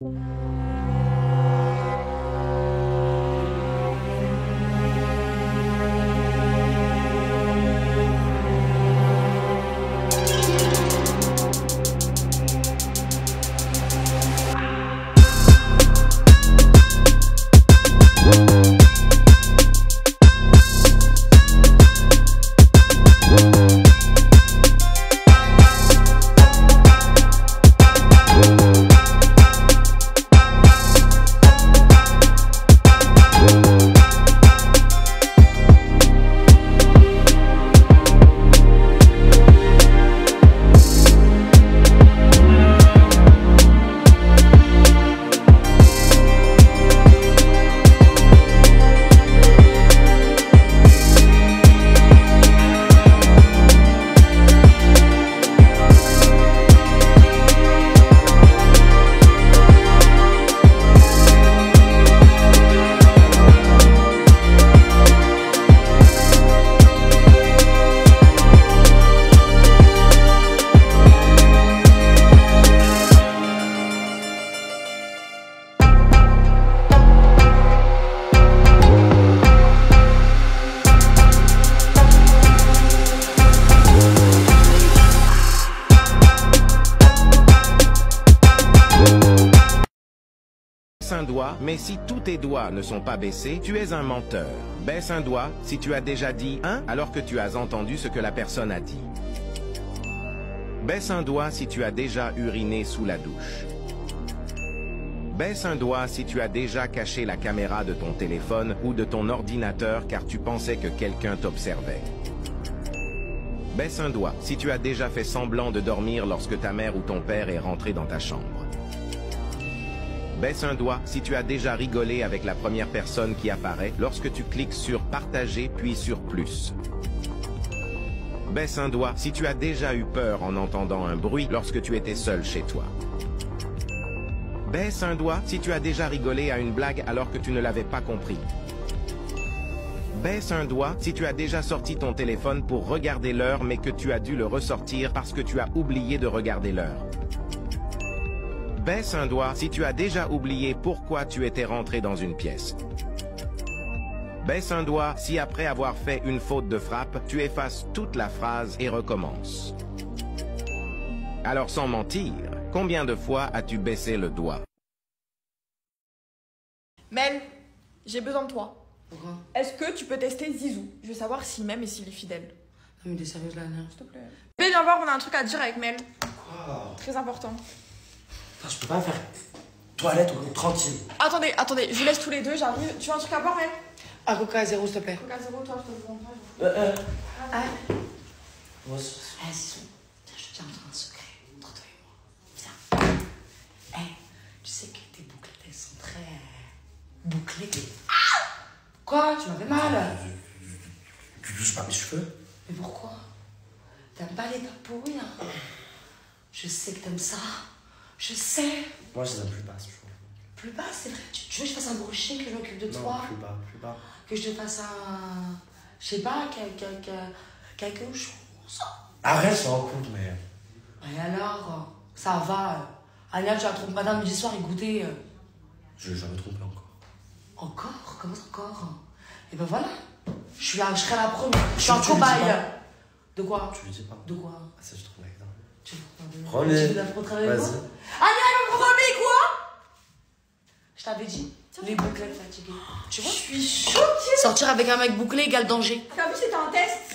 Música un doigt, mais si tous tes doigts ne sont pas baissés, tu es un menteur. Baisse un doigt si tu as déjà dit un alors que tu as entendu ce que la personne a dit. Baisse un doigt si tu as déjà uriné sous la douche. Baisse un doigt si tu as déjà caché la caméra de ton téléphone ou de ton ordinateur car tu pensais que quelqu'un t'observait. Baisse un doigt si tu as déjà fait semblant de dormir lorsque ta mère ou ton père est rentré dans ta chambre. Baisse un doigt si tu as déjà rigolé avec la première personne qui apparaît lorsque tu cliques sur Partager puis sur Plus. Baisse un doigt si tu as déjà eu peur en entendant un bruit lorsque tu étais seul chez toi. Baisse un doigt si tu as déjà rigolé à une blague alors que tu ne l'avais pas compris. Baisse un doigt si tu as déjà sorti ton téléphone pour regarder l'heure mais que tu as dû le ressortir parce que tu as oublié de regarder l'heure. Baisse un doigt si tu as déjà oublié pourquoi tu étais rentré dans une pièce. Baisse un doigt si après avoir fait une faute de frappe, tu effaces toute la phrase et recommences. Alors sans mentir, combien de fois as-tu baissé le doigt? Mel, j'ai besoin de toi. Pourquoi? Est-ce que tu peux tester Zizou? Je veux savoir s'il m'aime et s'il est fidèle. Non mais t'es sérieuse là, S'il te plaît. Mais viens voir, on a un truc à dire avec Mel. Quoi? Très important. Putain, je peux pas faire toilette ou tranquille. Attendez, attendez, je vous laisse tous les deux, j'arrive. Tu veux un truc à boire, Mel Un coca à zéro, s'il te plaît. Regarde, zéro, toi, je te le prends pas. Euh, euh. Ah, Ouais, c'est- eh, Zizou, tiens, je te tiens un secret entre toi et moi. Viens. Eh, tu sais que tes bouclettes, elles sont très bouclées. Ah Quoi? Tu m'avais mal Tu touches pas mes cheveux Mais pourquoi? T'aimes pas les papouilles hein? Je sais que t'aimes ça. Je sais. Moi, je les aime plus basses, je trouve. Plus bas, c'est vrai. Tu, tu veux que je fasse un brushing, que je m'occupe de Non, toi plus bas, plus bas. Que je te fasse un. Je sais pas, quelque, quelque, quelque chose. Arrête, je suis en couple, mais. Et alors Ça va. Allez, tu vas tromper madame midi soir et goûter. euh. Je l'ai jamais trompé encore. Encore? Comment ça encore? Et ben voilà. Je suis là, je serai la première. Je suis le dis cobaye. De quoi? Tu lui dis pas De quoi? Ah, ça, je trouve. Tu veux Premier. Tu veux avec moi Vas-y. Allez, premier quoi Je t'avais dit, les bouclettes fatiguées. Tu vois Je suis choquée. Sortir avec un mec bouclé égale danger. T'as vu, c'était un test